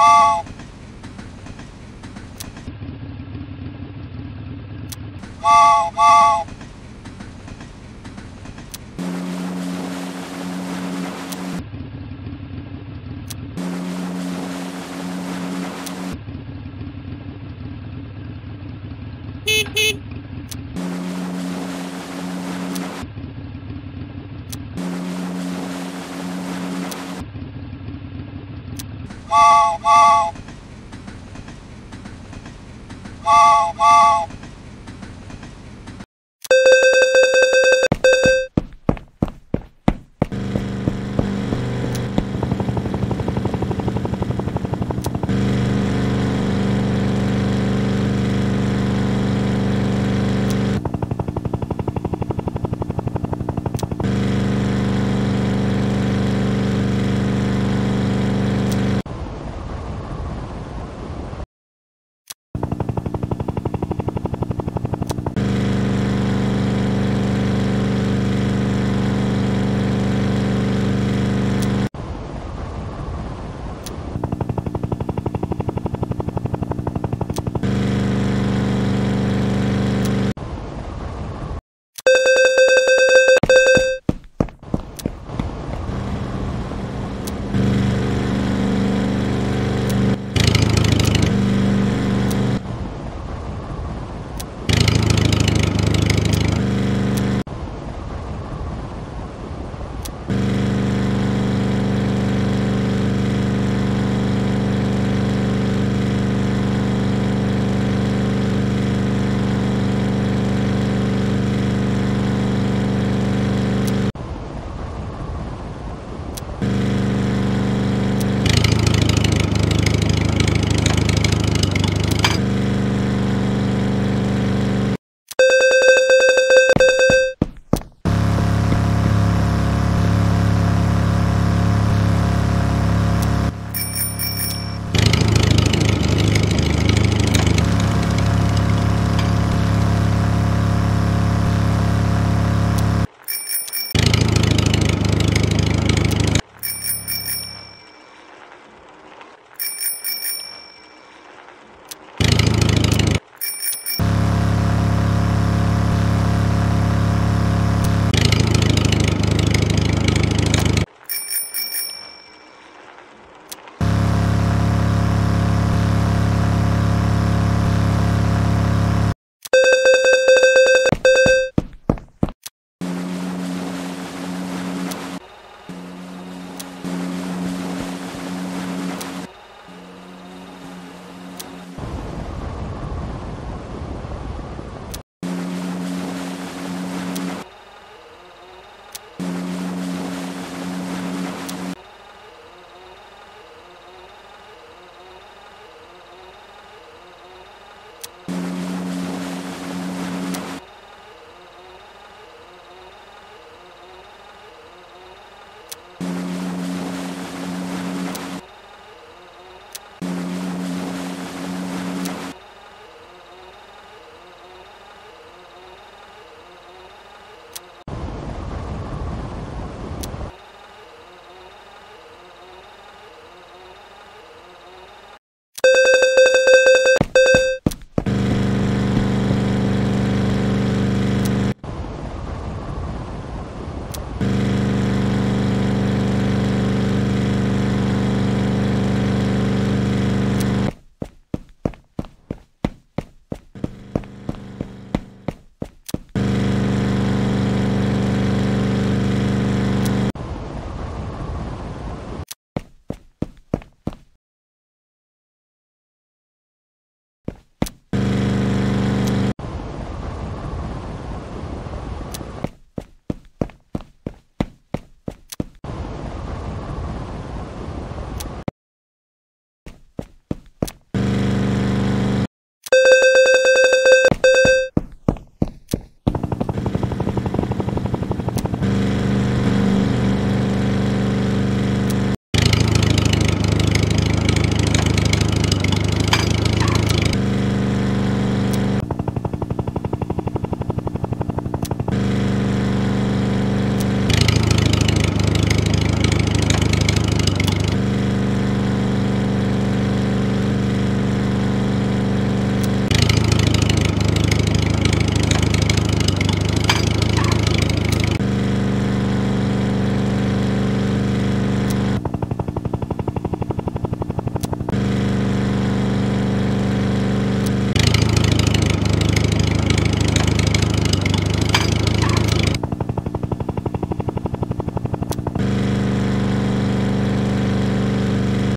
Oh! Wow, wow.